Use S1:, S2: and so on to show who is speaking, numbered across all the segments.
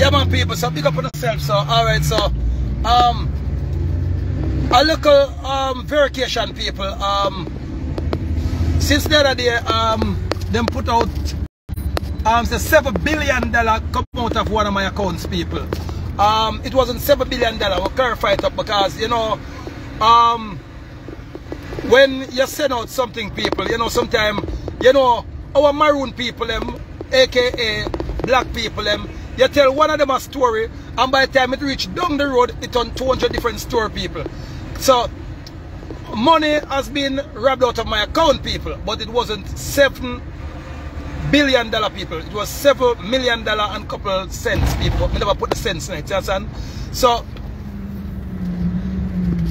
S1: Yeah, man, people. So big up on yourself. So, all right. So, um, a local um verification people. Um, since the other day, um, them put out um the seven billion dollar come out of one of my accounts, people. Um, it wasn't seven billion dollar. We'll clarify it up because you know, um, when you send out something, people, you know, sometimes you know our maroon people, them, aka black people, them you tell one of them a story, and by the time it reach down the road, it on 200 different store people. So, money has been robbed out of my account, people, but it wasn't seven billion dollar people. It was several million dollar and couple cents people. We never put the cents in it, you understand? So,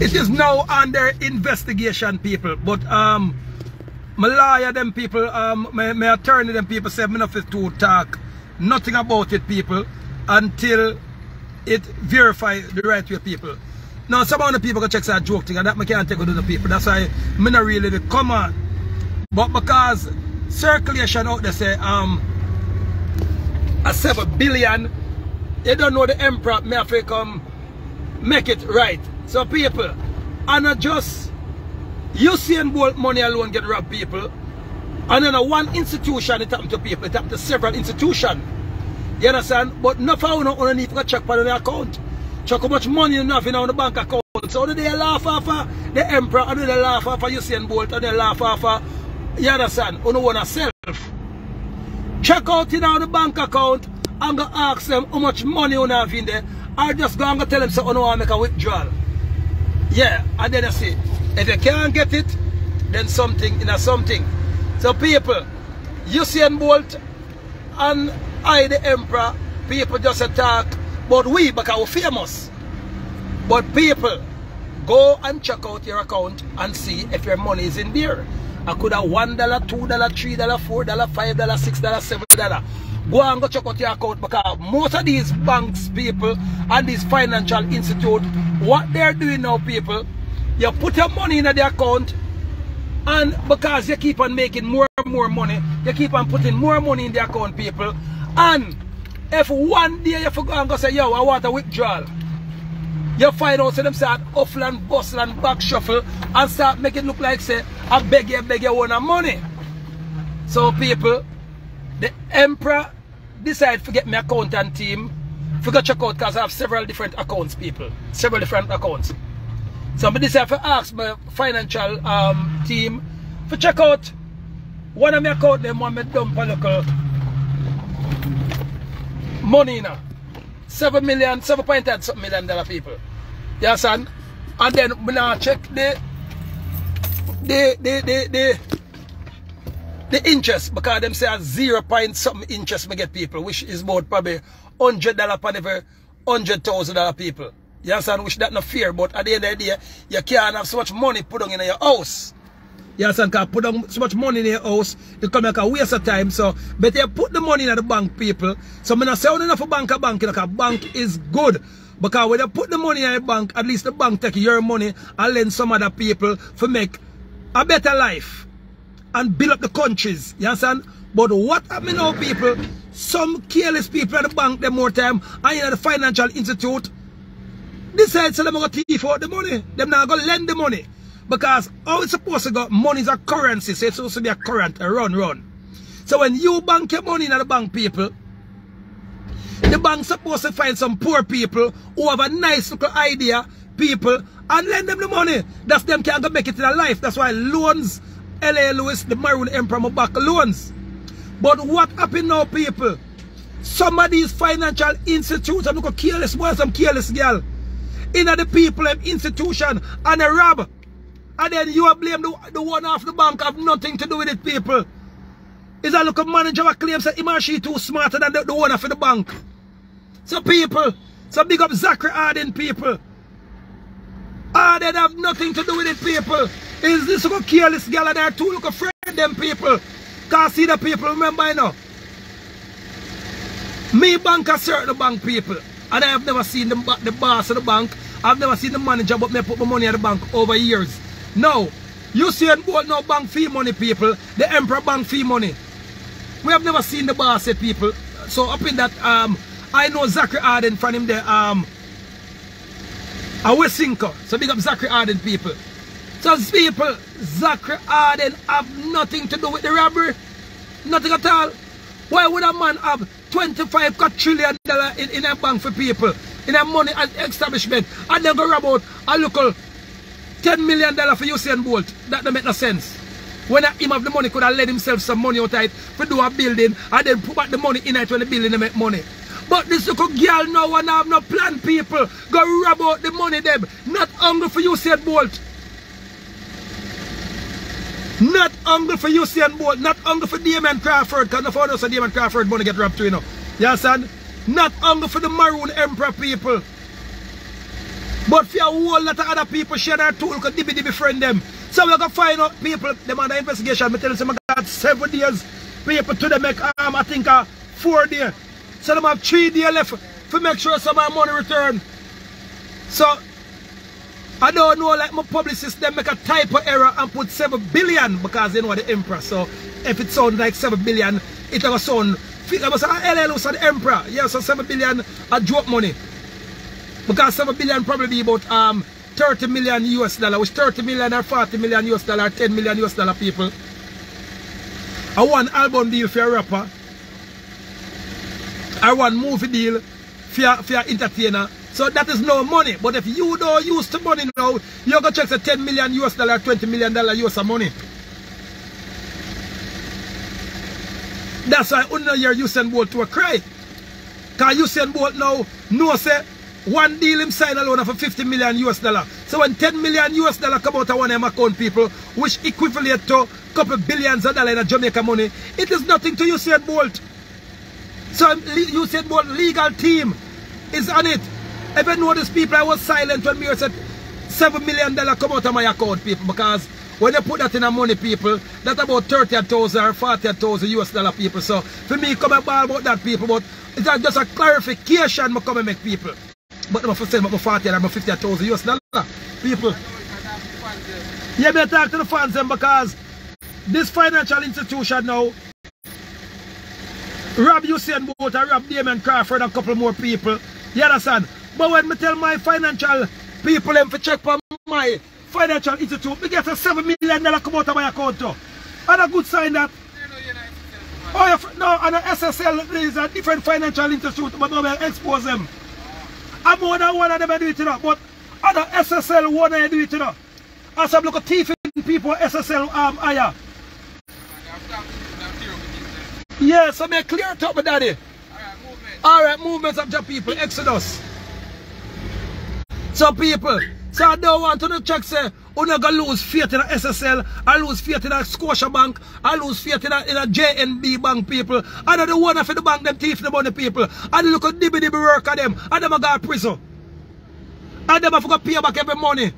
S1: it is now under investigation, people. But um, my lawyer, them people, um, my, my attorney, them people say me not to talk nothing about it, people, until it verify the right way, people. Now, some of the people can check that joke thing, and that I can't take to the people. That's why me not really the come on. But because circulation out there say um a seven billion, they don't know the emperor may have to come make it right. So people, and not just Usain Bolt money alone get robbed people. And then one institution it happened to people, it happened to several institutions. You understand? But no for you need to check on the account. Check how much money you have in the bank account. So they laugh off the emperor, and they laugh off Usain Bolt, and they laugh off you understand? You want to self. Check out in the bank account and go ask them how much money you have in there. Or just go and go tell them so you want to make a withdrawal. Yeah, and then I say, if you can't get it, then something in a something. So people, Usain Bolt and I the Emperor, people just attack, but we because we're famous. But people, go and check out your account and see if your money is in there. I could have one dollar, two dollar, three dollar, four dollar, five dollar, six dollar, seven dollar. Go and go check out your account because most of these banks people and these financial institute, what they're doing now, people, you put your money in the account and because you keep on making more and more money, you keep on putting more money in the account, people. And if one day you forget and go say, yo, I want a withdrawal, you find out, so them start huffle and bustle and back shuffle and start making it look like, say, I beg you, beg you, want money. So, people, the emperor decide to get my accountant team go check out because I have several different accounts, people. Several different accounts. So I decided to ask my financial um, team to check out one of my account them want me dump a local money now. Seven million, seven point eight something million dollar people. You understand? And then we now check the the the the the the interest because them say a zero point something interest me get people, which is about probably hundred dollar per every hundred thousand dollar people. You understand? Which that no fear, but at the end of the day, you can't have so much money put on in your house. You understand? Because put on so much money in your house, you come like a waste of time. So, but you put the money in the bank, people. So, I'm not saying enough for bank a bank, like a bank is good. Because when you put the money in the bank, at least the bank take your money and lend some other people to make a better life and build up the countries. You understand? But what I mean now, people, some careless people at the bank, them more time, and in the financial institute, decide so them going to thief out the money. Them not going to lend the money. Because how it's supposed to go, money is a currency, so it's supposed to be a current, a run, run. So when you bank your money in the bank, people, the bank's supposed to find some poor people who have a nice little idea, people, and lend them the money. That's them can't go make it in their life. That's why loans, L.A. Lewis, the Maroon Emperor, back loans. But what happened now, people? Some of these financial institutes, I'm looking careless boy, some careless girl in the people and institution and a rob. And then you blame the, the one off the bank have nothing to do with it, people. Is a look of manager who claims that him she too smarter than the, the owner for the bank. So people, so big up Zachary Harding people. Harding have nothing to do with it, people. Is this a careless girl and there too look afraid them people. Can't see the people, remember you know. Me bank a certain bank people. And I have never seen the, the boss of the bank. I've never seen the manager, but me put my money at the bank over years. Now, you see about no bank fee money, people. The emperor bank fee money. We have never seen the boss say people. So up in that um I know Zachary Harding from him there. Um, a Wesinko. So big up Zachary Harding people. So people, Zachary Harding have nothing to do with the robbery. Nothing at all. Why would a man have 25 trillion dollar in, in a bank for people? In a money establishment. And then go rob out a local 10 million dollar for Usain Bolt. That don't make no sense. When him have the money, could have let himself some money out of it for do a building and then put back the money in it when the building make money. But this little girl now and have no plan people. Go rob out the money them. Not hungry for Usain Bolt. Not hungry for Usain Bolt. Not hungry for Damien Crawford. Because the phone us Damien Crawford money get robbed too, you know. You understand? Not hungry for the Maroon Emperor people. But for a whole lot of other people share their tool because dibby dibby friend them. So we're going to find out people, them the investigation. I tell them I got seven days. People to them make, um, I think, uh, four days. So them have three days left to make sure some of my money return. So, I don't know, like my publicist, them make a typo error and put 7 billion because they know the emperor. So, if it sounds like 7 billion, it will sound, I must say, LL was the emperor. Yeah, so 7 billion a drop money. Because 7 billion probably be about um 30 million US dollar, which 30 million or 40 million US dollar, 10 million US dollar people. A one album deal for a rapper. I want movie deal for, for an entertainer. So that is no money. But if you don't use the money now, you're going to check the 10 million US dollar, 20 million dollar US money. That's why under your Usain Bolt to a cry. Because Usain Bolt now know say one deal him sign alone for 50 million US dollar. So when 10 million US dollar come out of one of them account people, which equivalent to a couple billions of dollars in Jamaica money, it is nothing to Usain Bolt. So Usain Bolt legal team is on it. Even know these people, I was silent when me said 7 million dollar come out of my account people because when you put that in a money people, that's about 30,000 or 40,000 US dollar people. So for me come and ball about that people, but it's just a clarification I come and make people. But I'm saying about 40 and 50,000 US dollar. People. Yeah, me talk to the fans them because this financial institution now rob Usain Bolt and rob Damien Crawford and a couple more people. You understand? But when me tell my financial people them to check for my financial institute, we get a seven million dollar come out of my account. And a good sign that Oh, yeah, no, and SSL is a different financial institute, but we expose them. I'm more than one of them do it, you know. But other SSL one them do it, you know. As I'm looking thief people SSL um higher. Yeah, so me clear it up, daddy. Alright, movement. Alright, movements of the people, Exodus. So people, so I don't want to check say, eh? you're not going to lose faith in SSL, I lose faith in the Scotia Bank, I lose faith in the, in JNB Bank people, and the one for the bank, them thief the money people, and look at dibby dibby work of them, and them a go to prison. And them have to pay back every money.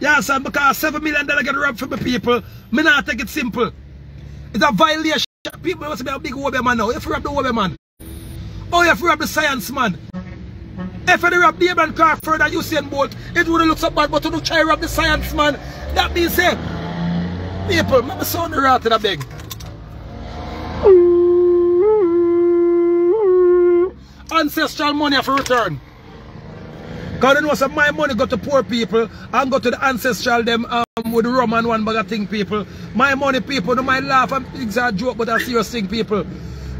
S1: Yeah, son, because $7 million get robbed from the people, me not take it simple. It's a violation. People must be a big Obe man now. If you rob the Obe man, oh, if you rob the science man, if you rob Damien Crawford and Usain Bolt, it wouldn't look so bad, but you try rob the science man. That means say, people, my son rat in a big. Ancestral money for return. Because know some my money go to poor people and go to the ancestral them um, with the Roman one bag of thing people. My money people, no my laugh and it's a joke but a serious thing people.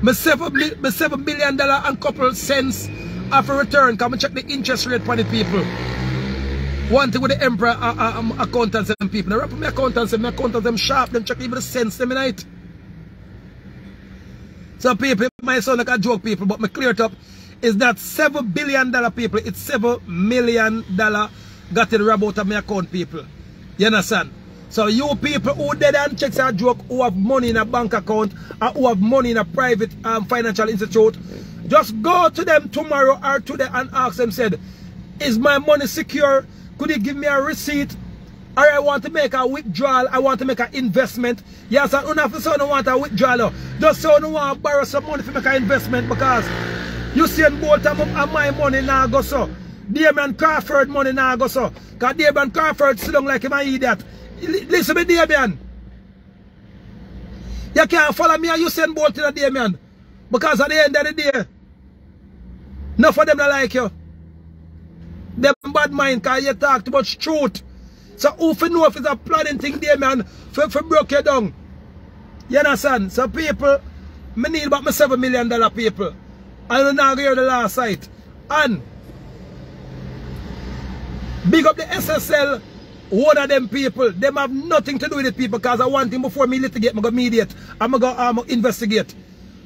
S1: My seven, my seven billion dollar and couple cents after return, come and check the interest rate for the people. One thing with the emperor uh, uh, um, accountants and people. Now, my accountants and my accountants them sharp, them check even the sense them in it. So people, my son like a joke people, but my clear it up is that seven billion dollar people, it's seven million dollar got in rob out of my account people. You understand? So you people who dead and checks a joke, who have money in a bank account, or who have money in a private um, financial institute, just go to them tomorrow or today and ask them, said, is my money secure? Could you give me a receipt? Or I want to make a withdrawal, I want to make an investment. Yes, I don't have to say I want a withdrawal. Just say I want to borrow some money to make an investment because you see Bolt and my money now go so. Damien Crawford money now go so. Because Damien Crawford down like him an idiot. Listen me, Damien. You can't follow me and Usain Bolt to the Damien. Because at the end of the day, Enough of them not like you. Them bad mind because you talk too much truth. So who for know if it's a planning thing there, man, for, for broke you down. You understand? So people, me need about my seven million dollar people. I don't know hear the last site. And big up the SSL, one of them people. Them have nothing to do with the people because I want him before me litigate, I'm going to mediate. I'm going to investigate.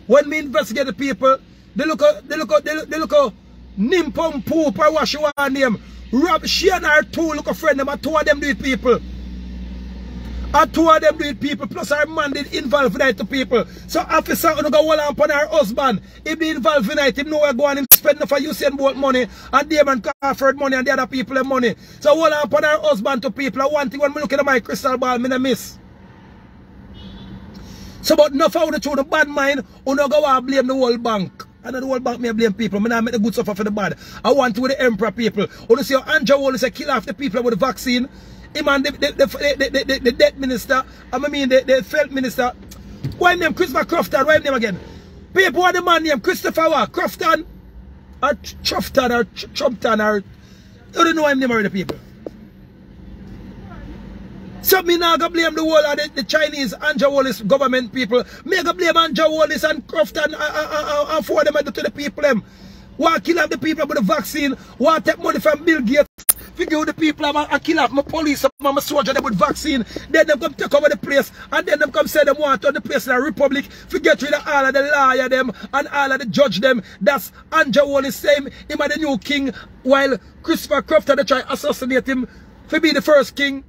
S1: When me investigate the people, they look at, they look at, they look, they look at Nimpong Poop or what you want name. Rob, she and her two look a friend them, and two of them do it people. And two of them do it people, plus her man did involve in it to people. So officer gonna go hold on her husband. If be involved in it, him know where going and spend for Usain Bolt money and Damien Crawford money and the other people money. So hold on upon her husband to people. I one thing when me look at my crystal ball, me miss. So but enough out the truth, the bad mind, you no go and blame the whole bank. And the whole bank me blame people. Me not make the good suffer for the bad. I want to with the emperor people. You see Andrew say kill off the people with the vaccine. Him the, the, the, the, the, dead minister, I mean the, the felt minister. Why name Christopher Crofton? Why name again? People what the man name Christopher what? Crofton? Or Troughton or Trumpton or you don't know him name already people. So me now go blame the whole of the, the Chinese Wallace government people. Me go blame Andrew Wallace and Croft and, uh, uh, uh, and, and, and for them to the people them. Want kill off the people with the vaccine. Want take money from Bill Gates. Figure the people and, and kill off my police and my soldier them with vaccine. Then them come take over the place. And then them come say them want to the place in the republic. Forget rid of all of the lawyer them and all of the judge them. That's Andrew Wallace same. Him and the new king. While Christopher Crofton they try assassinate him. To be the first king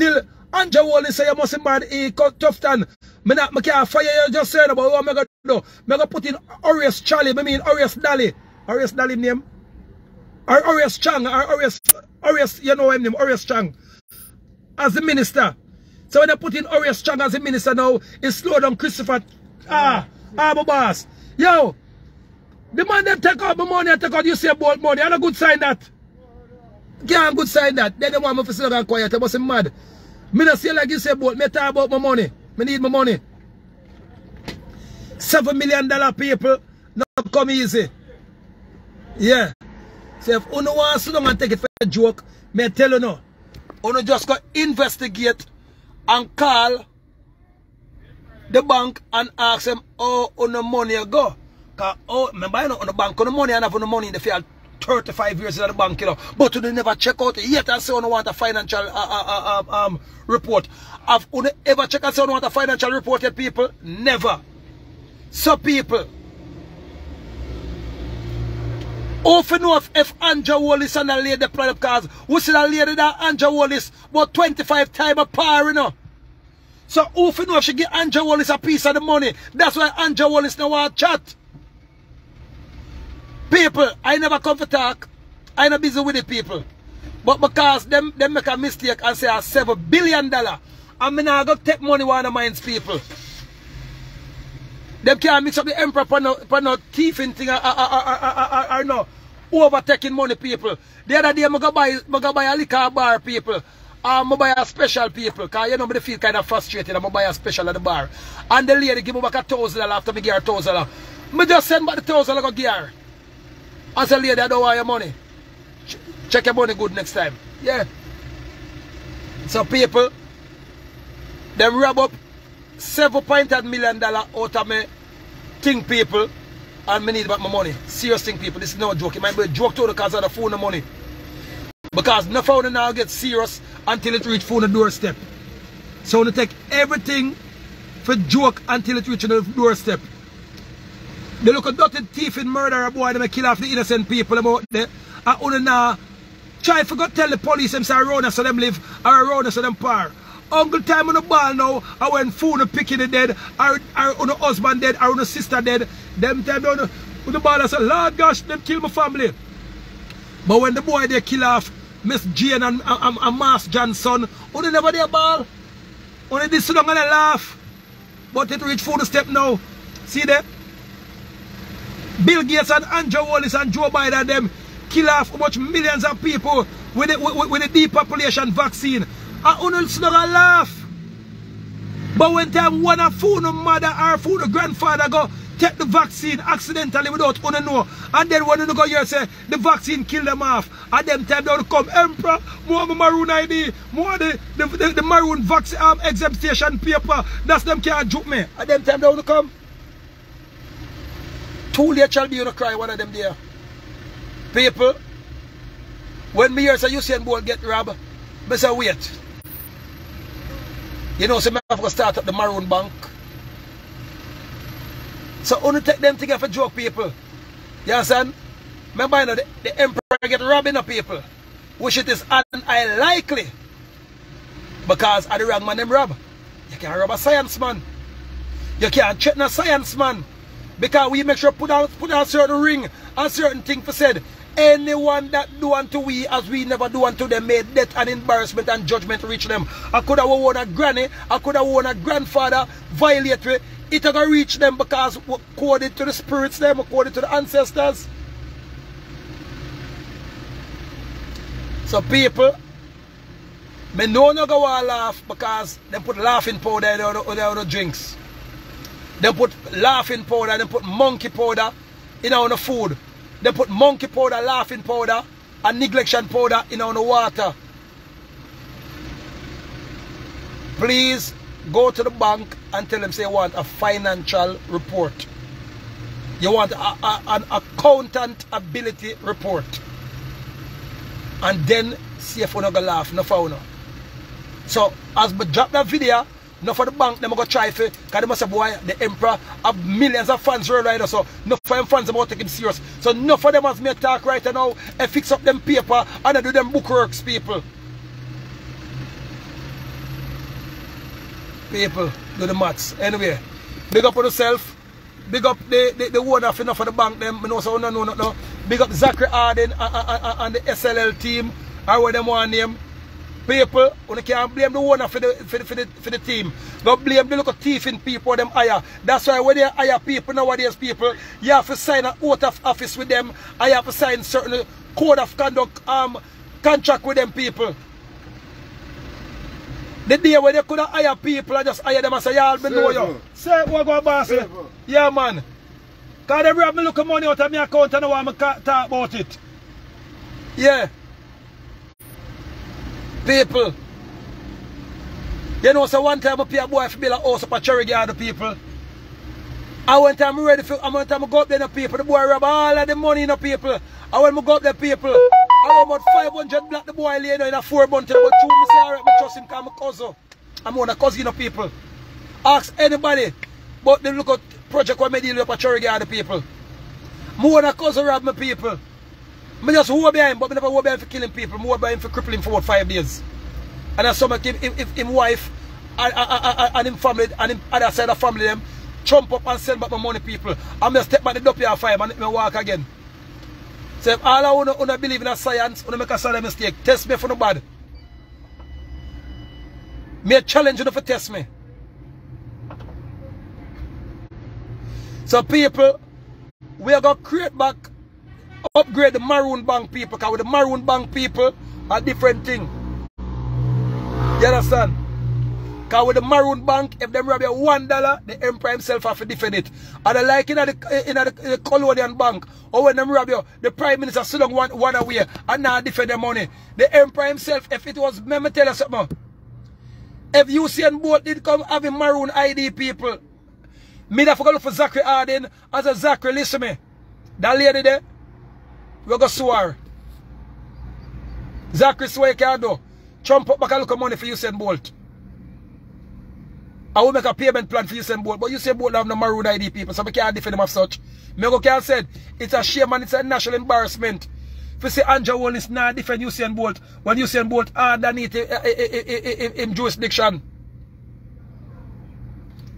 S1: till Andrew Wally say you must marry a Tufton. Me not me can't fire you just saying about what I'm gonna do. I'm gonna put in Orius Charlie, I mean Orius Dally. Orius Dally name? Or Orius Chang, or Orius, Orius, you know him name, Orius Chang. As the minister. So when I put in Orius Chang as the minister now, it's slow down Christopher. Ah, ah, my boss. Yo, the man them take out my money and take out you say about money. And a good sign that. Can't good sign that. Then they want me to sit and quiet. I be mad. Me not say like you say about me talk about my money. Me need my money. Seven million dollar people not come easy. Yeah. So if you want to down and take it for a joke, me tell you no. You just go investigate and call the bank and ask them how oh, on money you go. Cause oh, remember you know the bank on the money and have on the money in the field 35 years in the bank, you know. But you never check out yet and say you want a financial uh, uh, uh, um, report. Have you ever check and say you want a financial report yet, people? Never. So, people, Often know if, if Andrew Wallace and the lady plan because we see that lady that Andrew Wallace about 25 times a par, you know. So often know if she give Andrew Wallace a piece of the money. That's why Andrew Wallace now want chat. People, I never come for talk. I not busy with the people. But because them, them make a mistake and say a seven billion dollar, I'm not going to take money one of mine's people. Them can't mix up the emperor for no, for no thieving thing or, or, or, or, or, no overtaking money people. The other day I go buy, I go buy a liquor bar people. Um, I buy a special people because you know me feel kind of frustrated. I'm buy a special at the bar. And the lady give me back a thousand after me give her thousand. I just send back the thousand I go give her. I said, lady, I don't want your money. Ch check your money good next time. Yeah. So people, them rob up seven point eight million dollar out of me thing people and me need back my money. Serious thing people. This is no joke. It might be a joke too because of the phone and money. Because no phone now get serious until it reach phone the doorstep. So to take everything for joke until it reach the doorstep. They look a dirty thief and murder a boy, they kill off the innocent people about there. And only now try to tell the police them say us so them live or us so them par. Uncle time on the ball now, I went phone picking the dead, or, or the husband dead, or on the sister dead. Them time on the, ball I said, Lord gosh, them kill my family. But when the boy they kill off Miss Jane and, and, and Mass Johnson, only never their ball. Only this and they laugh. But it reach phone step now. See there? Bill Gates and Andrew Wallace and Joe Biden them kill off much millions of people with the, with, with the depopulation vaccine. And Unul not laugh. But when time one of food no mother or food no grandfather go take the vaccine accidentally without to know. And then when you go here say the vaccine kill them off. And them time they come, Emperor, more maroon ID, more the, the, the, the maroon vaccine um, exemption paper. That's them can't me. At them time they will come. Too late shall be you to cry one of them there. People, when me hear say Usain Bolt get robbed, I say wait. You know, so I have to start up the Maroon Bank. So only take them together for joke people. You understand? Remember you know, the, the emperor get robbing of people. Which it is unlikely. Because of the wrong man them rob. You can't rob a science man. You can't check a science man. Because we make sure put on put on certain ring and certain thing for said. Anyone that do unto we as we never do unto them made death and embarrassment and judgment reach them. I could have won a granny, I could have won a grandfather, violate. It gonna reach them because according to the spirits them, according to the ancestors. So people, me know no go laugh because they put laughing powder in the, the drinks. They put laughing powder, they put monkey powder in our food. They put monkey powder, laughing powder, and neglection powder in our water. Please go to the bank and tell them say you want a financial report. You want a, a, an accountant ability report. And then see if you not gonna laugh, no for So as we drop that video, no for the bank, them go try for, because they must have boy, the emperor have millions of fans worldwide, so no for them fans about take him serious. So no for them as me talk right now and fix up them paper and I do them bookworks, people. People, do the maths. Anyway, big up on yourself. Big up the, the, the owner for, for the bank, them, I know so no, no, no, no. Big up Zachary Harding and, and, and the SSL team, I what them want name people, you can't blame the owner for the, for the, for the, for the team. But blame the little thieving people them hire. That's why when they hire people nowadays, people, you have to sign an oath of office with them. I have to sign certain code of conduct um contract with them people. The day when they could hire people I just hire them and say, y'all be know you. Say what go boss. Yeah man. Cause they rob me look money out of my account and I want to talk about it. Yeah people. You know, so one time I pay a boy for build a house up a cherry garden people. And when time I'm ready for, and when time I go up there, the people, the boy rob all of the money the people. And when I go up there, people, I about 500 black the boy lay down in a four. But two, me say, alright, I trust him because I'm a cousin. I'm on a cousin of people. Ask anybody, but they look at project where I deal with a cherry garden people. More than a cousin rob my people. I just hold behind, but I never hold behind for killing people. I hold behind for crippling for about five days. And that's some of him, him, him wife and, and, and him family and him other side of family them trump up and send back my money people. I'm just step back the dope here five and me walk again. So if all I wanna, wanna believe in a science, wanna make a silent mistake, test me for no bad. Me challenge you to test me. So people, we are gonna create back upgrade the Maroon Bank people because with the Maroon Bank people a different thing. You understand? Because with the Maroon Bank, if them rob you one dollar, the emperor himself have to defend it. And I like in the, in the, the colonial bank, or when them rob you, the prime minister sit down one, one away and now defend the money. The emperor himself, if it was, let me tell you something. If Usain Bolt did come having Maroon ID people, me that forgot for Zachary Harding as a Zachary, listen me. That lady there, we go swear. Zachary swear can do. Trump up back a look of money for Usain Bolt. I will make a payment plan for Usain Bolt. But Usain Bolt have no maroon ID people, so we can't defend him as such. Me go can said, it's a shame and it's a national embarrassment. If you say Andrew Holness not defend Usain Bolt, when Usain Bolt underneath in jurisdiction.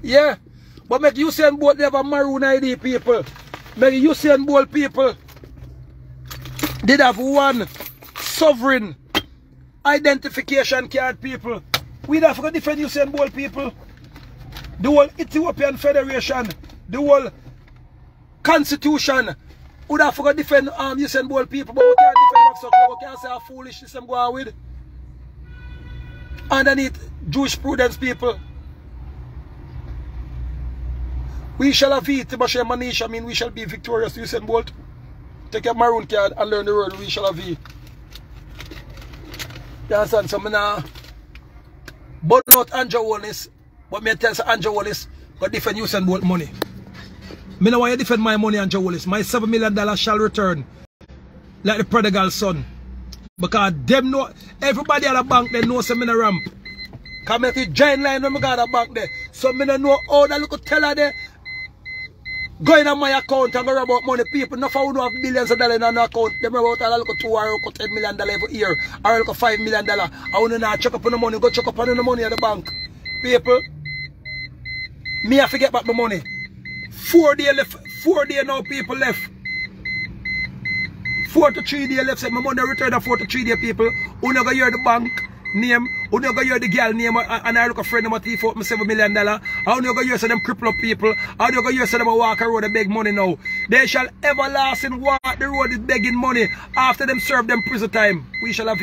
S1: Yeah. But make Usain Bolt a maroon ID people. Make Usain Bolt people did have one sovereign identification card, people. We'd have to defend Usain Bolt, people. The whole Ethiopian Federation, the whole constitution would have to defend um, Usain Bolt, people. But we can't defend such. We can't say how foolish this them go on with. Underneath Jewish prudence, people. We shall have it, Tibashe Manish. I mean, we shall be victorious. You said, Bolt. Take your maroon card and learn the road. We shall have. You understand? So, I'm. But not Andrew Wallace. But me tell Andrew Wallace got different Usain Bolt money. Me know why you defend my money, Andrew Wallace. My $7 million shall return. Like the prodigal son. Because them know, everybody at the bank, they know some in ramp. Come at the giant line when got a bank there. So don't know how that look little teller there going on my account and go about money. People not who have millions of dollars in an account. Them about a little two or a ten million dollars every year or little five million dollars. I want to not check up on the money, go check up on the money at the bank. People, me have to get back my money. Four day left, four day now people left. Four to three day left, say my money return four to three day people. Who never hear the bank name, who never hear the girl name uh, and I look a friend of my thief out me seven million dollar. How you go hear say them cripple up people? How you go hear say them walk a road and beg money now? They shall everlasting walk the road is begging money after them serve them prison time. We shall have